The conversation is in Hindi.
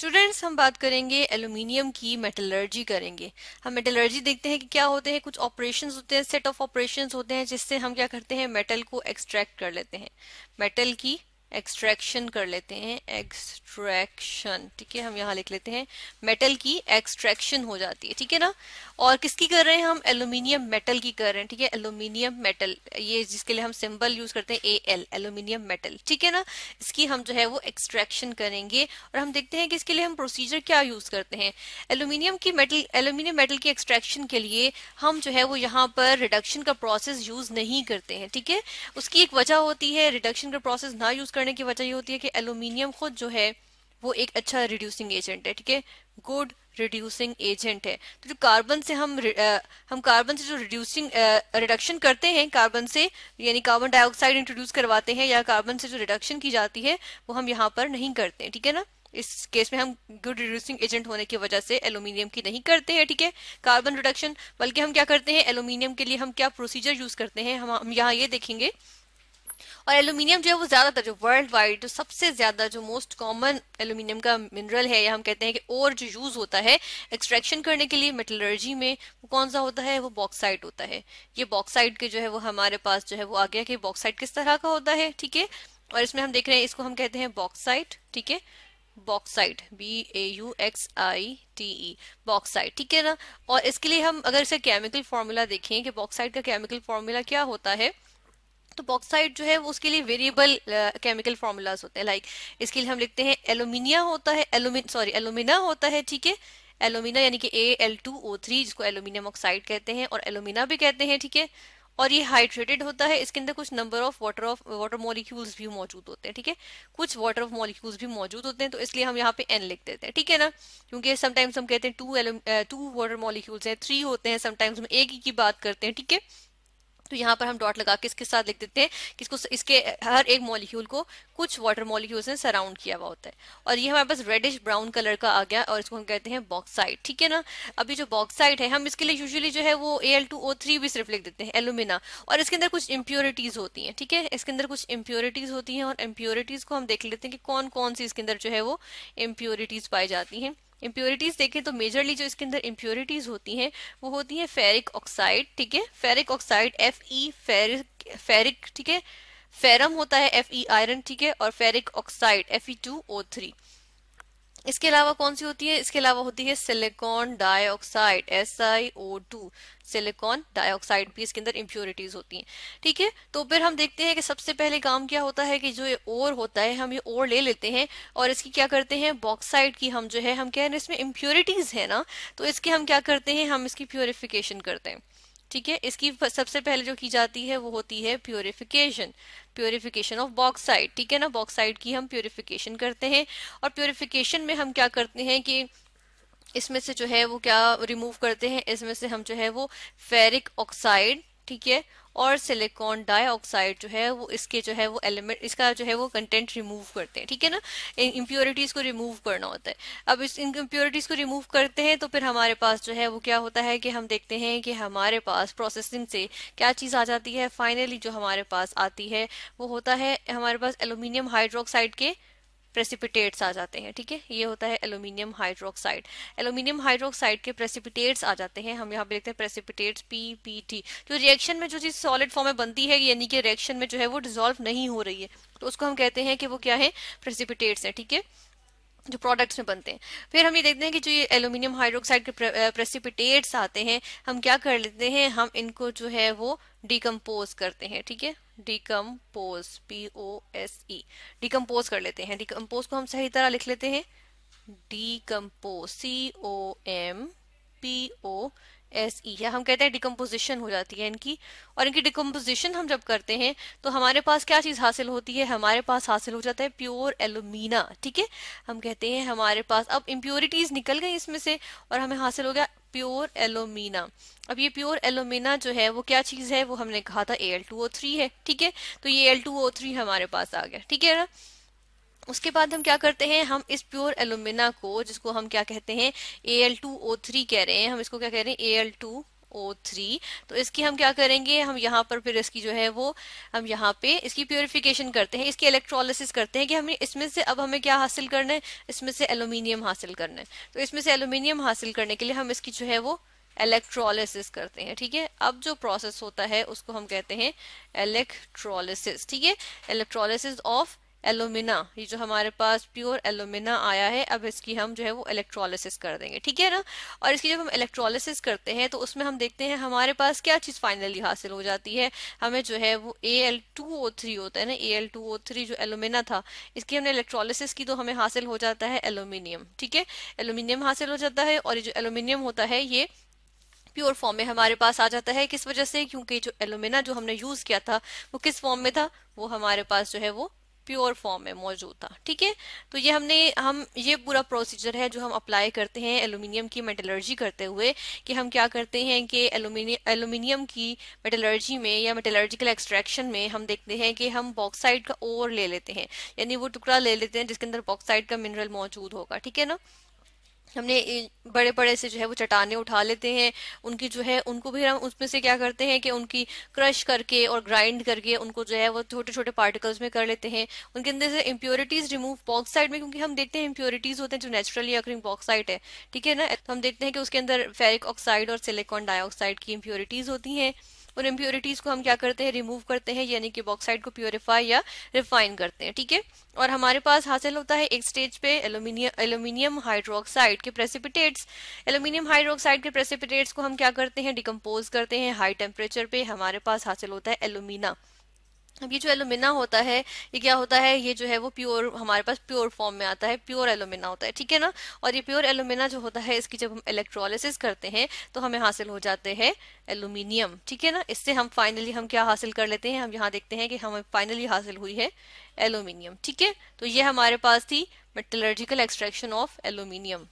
स्टूडेंट्स, हम बात करेंगे एल्यूमिनियम की मेटलर्जी करेंगे। हम मेटलर्जी देखते हैं कि क्या होते हैं, कुछ ऑपरेशंस होते हैं सेट ऑफ़ ऑपरेशंस होते हैं, जिससे हम क्या करते हैं मेटल को एक्सट्रैक्ट कर लेते हैं। मेटल की एक्सट्रैक्शन कर लेते हैं एक्सट्रैक्शन ठीक है, हम यहाँ लिख लेते हैं मेटल की एक्सट्रैक्शन हो जाती है, ठीक है ना? और किसकी कर रहे हैं हम? एल्यूमिनियम मेटल की कर रहे हैं, ठीक है? एल्यूमिनियम मेटल ये जिसके लिए हम सिंबल यूज़ करते हैं ए एल एल्यूमिनियम मेटल ठीक है ना? इसकी हम जो है वो एक्सट्रैक्शन करेंगे और हम देखते हैं कि इसके लिए हम प्रोसीजर क्या यूज़ करते हैं। एल्यूमिनियम की मेटल एल्यूमिनियम मेटल की एक्सट्रैक्शन के लिए हम जो है वो यहाँ पर रिडक्शन का प्रोसेस यूज़ नहीं करते हैं, ठीक है? उसकी एक वजह होती है रिडक्शन का प्रोसेस ना यूज़ करने की वजह ये होती है कि एल्यूमिनियम खुद जो है वो एक अच्छा रिड्यूसिंग एजेंट है ठीक है? गुड रिड्यूसिंग एजेंट है। तो जो कार्बन से हम हम कार्बन से जो रिड्यूसिंग रिडक्शन करते हैं कार्बन से यानी कार्बन डाइऑक्साइड इंट्रोड्यूस करवाते हैं या कार्बन से जो रिडक्शन की जाती है वो हम यहाँ पर नहीं करते ठीक है ना? इस केस में हम गुड रिड्यूसिंग एजेंट होने की वजह से एल्यूमिनियम की नहीं करते हैं ठीक है? कार्बन रिडक्शन बल्कि हम क्या करते हैं? एल्यूमिनियम के लिए हम क्या प्रोसीजर यूज़ करते हैं? हम, हम यहाँ ये देखेंगे और एल्यूमिनियम जो है वो ज़्यादातर जो वर्ल्ड वाइड जो सबसे ज़्यादा जो मोस्ट कॉमन एल्यूमिनियम का मिनरल है, या हम कहते हैं कि और जो यूज़ होता है एक्सट्रैक्शन करने के लिए मेटलर्जी में, वो कौन सा होता है? वो बॉक्साइड होता है। ये बॉक्साइड के जो है वो हमारे पास जो है वो आ गया कि बॉक्साइड किस तरह का होता है? ठीक है? और इसमें हम देख रहे हैं, इसको हम कहते हैं बॉक्साइड ठीक है? Bauxite B A U X I T E bauxite ठीक है ना? और इसके लिए हम अगर इसे केमिकल फॉर्मूला देखें कि बॉक्साइड का केमिकल फॉर्मूला क्या होता है? तो बॉक्साइड जो है, वो उसके लिए वेरिएबल केमिकल फॉर्मूलाज होते हैं। लाइक इसके लिए हम लिखते हैं एलुमिनिया होता है सॉरी एलुमिना होता है, ठीक है? एलुमिना यानी कि A L two O three जिसको एलुमिनियम ऑक्साइड कहते हैं और एलुमिना भी कहते हैं, ठीक है? और ये हाइड्रेटेड होता है, इसके अंदर कुछ number of water of water molecules भी मौजूद होते हैं, ठीक है? कुछ वाटर ऑफ़ मॉलिक्यूल्स भी मौजूद होते हैं तो इसलिए हम यहाँ पे एन लिख देते हैं, ठीक है ना? क्योंकि समटाइम्स हम कहते हैं टू टू वाटर मॉलिक्यूल्स हैं थ्री होते हैं समटाइम्स हम एक ही की बात करते हैं, ठीक है? तो यहाँ पर हम डॉट लगा के इसके साथ लिख देते हैं कि इसको, इसके हर एक मॉलिक्यूल को कुछ वाटर मॉलिक्यूल ने सराउंड किया हुआ होता है। और ये हमारे पास रेडिश ब्राउन कलर का आ गया और इसको हम कहते हैं बॉक्साइड ठीक है ना? अभी जो बॉक्साइड है, हम इसके लिए यूजुअली जो है वो ए भी सिर्फ़ लिख देते हैं एलुमिना और इसके अंदर कुछ इम्प्योरिटीज होती हैं, ठीक है? इसके अंदर कुछ इम्प्योरिटीज होती हैं और इम्प्योरिटीज को हम देख लेते हैं कि कौन कौन सी इसके अंदर जो है वो इम्प्योरिटीज पाई जाती हैं। इम्प्योरिटीज देखें तो मेजरली जो इसके अंदर इम्प्योरिटीज होती हैं, वो होती है फेरिक ऑक्साइड ठीक है? Ferric oxide F E ferric ferric ठीक है? फेरम होता है एफ़ ई आयरन ठीक है? और ferric oxide F E two O three इसके अलावा कौन सी होती है? इसके अलावा होती है silicon dioxide S I O two silicon dioxide भी इसके अंदर इम्प्योरिटीज होती हैं। ठीक है? तो फिर हम देखते हैं कि सबसे पहले काम क्या होता है कि जो ये ओर होता है, हम ये ओर ले लेते हैं और इसकी क्या करते हैं? बॉक्साइड की हम जो है, हम कह रहे हैं इसमें इम्प्योरिटीज है ना तो इसके हम क्या करते हैं? हम इसकी प्योरिफिकेशन करते हैं। ठीक है? इसकी सबसे पहले जो की जाती है, वो होती है प्योरिफिकेशन प्योरिफिकेशन ऑफ़ बॉक्साइड ठीक है ना? बॉक्साइड की हम प्योरिफिकेशन करते हैं और प्योरिफिकेशन में हम क्या करते हैं कि इसमें से जो है वो क्या रिमूव करते हैं? इसमें से हम जो है वो फेरिक ऑक्साइड ठीक है? और सिलिकॉन डाइऑक्साइड जो है वो इसके जो है वो एलिमेंट इसका जो है वो कंटेंट रिमूव करते हैं, ठीक है ना? इन इम्प्योरिटीज को रिमूव करना होता है। अब इस इन इम्प्योरिटीज को रिमूव करते हैं तो फिर हमारे पास जो है वो क्या होता है कि हम देखते हैं कि हमारे पास प्रोसेसिंग से क्या चीज़ आ जाती है। फाइनली जो हमारे पास आती है वो होता है हमारे पास एलुमिनियम हाइड्रोक्साइड के प्रेसिपिटेट्स आ जाते हैं, ठीक है? ये होता है एल्यूमिनियम हाइड्रोक्साइड एल्यूमिनियम हाइड्रोक्साइड के प्रेसिपिटेट्स आ जाते हैं। हम यहाँ पे देखते हैं प्रेसिपिटेट्स पी पी टी जो रिएक्शन में जो चीज़ सॉलिड फॉर्म में बनती है, यानी कि रिएक्शन में जो है वो डिजोल्व नहीं हो रही है तो उसको हम कहते हैं कि वो क्या है? प्रेसिपिटेट्स है, ठीक है? जो प्रोडक्ट्स में बनते हैं। फिर हम ये देखते हैं कि जो ये एल्यूमिनियम हाइड्रोक्साइड के प्रेसिपिटेट्स आते हैं, हम क्या कर लेते हैं, हम इनको जो है वो डिकम्पोज करते हैं, ठीक है? Decompose P O S E decompose कर लेते हैं। डिकम्पोज को हम सही तरह लिख लेते हैं। Decompose C O M P O S E या हम कहते हैं डिकम्पोजिशन हो जाती है इनकी। और इनकी डिकम्पोजिशन हम जब करते हैं तो हमारे पास क्या चीज़ हासिल होती है? हमारे पास हासिल हो जाता है प्योर एलुमिना ठीक है? हम कहते हैं हमारे पास, अब इम्प्योरिटीज निकल गई इसमें से, और हमें हासिल हो गया प्योर एलोमिना अब ये प्योर एलोमिना जो है, वो क्या चीज़ है? वो हमने कहा था ए है, ठीक है? तो ये एल हमारे पास आ गया, ठीक है ना? उसके बाद हम क्या करते हैं, हम इस प्योर एलुमिना को, जिसको हम क्या कहते हैं A L two O three कह रहे हैं, हम इसको क्या कह रहे हैं A L two O three तो इसकी हम क्या करेंगे, हम यहाँ पर फिर इसकी जो है वो, हम यहाँ पे इसकी प्योरिफिकेशन करते हैं, इसकी इलेक्ट्रोलिसिस करते हैं कि हमें इसमें से अब हमें क्या हासिल करना है, इसमें से एल्यूमिनियम हासिल करना है। तो इसमें से एल्यूमिनियम हासिल करने के लिए हम इसकी जो है वो इलेक्ट्रोलिसिस करते हैं, ठीक है? अब जो प्रोसेस होता है, उसको हम कहते हैं इलेक्ट्रोलिसिस ठीक है? इलेक्ट्रोलिसिस ऑफ़ एलोमिना, ये जो हमारे पास प्योर एलोमिना आया है, अब इसकी हम जो है वो इलेक्ट्रोलिसिस कर देंगे, ठीक है ना? और इसकी जब हम इलेक्ट्रोलिसिस करते हैं तो उसमें हम देखते हैं हमारे पास क्या चीज़ फाइनली हासिल हो जाती है? हमें जो है वो A L two O three होता है ना? A L two O three जो एलोमिना था, इसकी हमने इलेक्ट्रोलिसिस की तो हमें हासिल हो जाता है एलोमिनियम, ठीक है? एल्यूमिनियम हासिल हो जाता है और ये जो एलोमिनियम होता है, ये प्योर फॉर्म में हमारे पास आ जाता है। किस वजह से? क्योंकि जो एलुमिना जो हमने यूज़ किया था, वो किस फॉर्म में था? वो हमारे पास जो है वो प्योर फॉर्म में मौजूद था, ठीक है? तो ये हमने, हम, ये पूरा प्रोसीजर है जो हम अप्लाई करते हैं एलुमिनियम की मेटलर्जी करते हुए, कि हम क्या करते हैं कि एलुमिनियम की मेटलर्जी में या मेटलर्जिकल एक्सट्रैक्शन में हम देखते हैं कि हम बॉक्साइड का ओर ले लेते हैं, यानी वो टुकड़ा ले लेते हैं जिसके अंदर बॉक्साइड का मिनरल मौजूद होगा, ठीक है ना? हमने बड़े बड़े से जो है वो चटाने उठा लेते हैं। उनकी जो है, उनको भी हम उसमें से क्या करते हैं कि उनकी क्रश करके और ग्राइंड करके उनको जो है वो छोटे छोटे पार्टिकल्स में कर लेते हैं। उनके अंदर से इम्प्योरिटीज रिमूव बॉक्साइड में, क्योंकि हम देखते हैं इम्प्योरिटीज होते हैं जो नेचुरली अक्रिंग बॉक्साइड है। ठीक है ना? तो हम देखते हैं कि उसके अंदर फेरिक ऑक्साइड और सिलिकॉन डाइऑक्साइड की इम्प्योरिटीज होती हैं। उन इम्प्योरिटीज को हम क्या करते हैं? रिमूव करते हैं, यानी कि बॉक्साइड को प्योरीफाई या रिफाइन करते हैं, ठीक है? और हमारे पास हासिल होता है एक स्टेज पे एलुमिनियम एल्यूमिनियम हाइड्रोक्साइड के प्रेसिपिटेट्स एलुमिनियम हाइड्रोक्साइड के प्रेसिपिटेट्स को हम क्या करते हैं? डिकम्पोज करते हैं हाई टेम्परेचर पे हमारे पास हासिल होता है एल्यूमिना अब ये जो एलुमिना होता है, ये क्या होता है? ये जो है वो प्योर, हमारे पास प्योर फॉर्म में आता है, प्योर एलुमिना होता है, ठीक है ना? और ये प्योर एलुमिना जो होता है, इसकी जब हम इलेक्ट्रोलिसिस करते हैं तो हमें हासिल हो जाते हैं एल्यूमिनियम ठीक है ना? इससे हम फाइनली हम क्या हासिल कर लेते हैं? हम यहाँ देखते हैं कि हमें फाइनली हासिल हुई है एल्यूमिनियम ठीक है? तो ये हमारे पास थी मेटलर्जिकल एक्सट्रैक्शन ऑफ़ एल्यूमिनियम